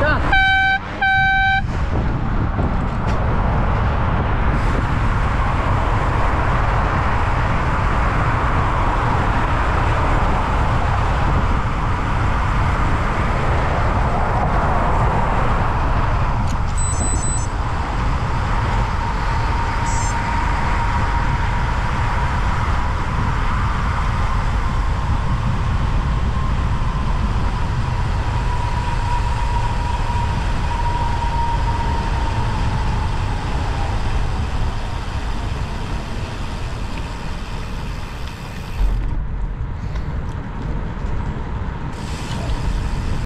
자